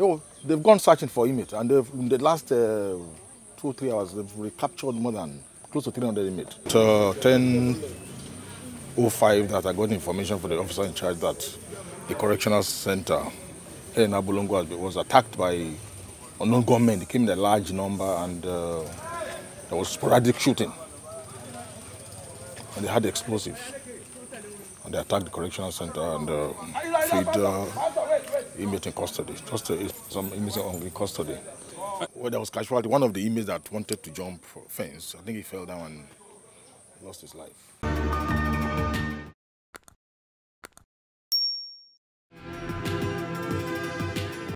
Oh, they've gone searching for inmates, and in the last uh, two or three hours, they've recaptured more than close to 300 inmates. So 10.05 that I got information from the officer in charge that the correctional center here in Abolongo was attacked by unknown gunmen. They came in a large number and uh, there was sporadic shooting. And they had explosives. And they attacked the correctional center and uh, freed uh, inmate in custody. Just uh, some inmates in custody. Well, there was casualty. One of the inmates that wanted to jump fence, I think he fell down and lost his life.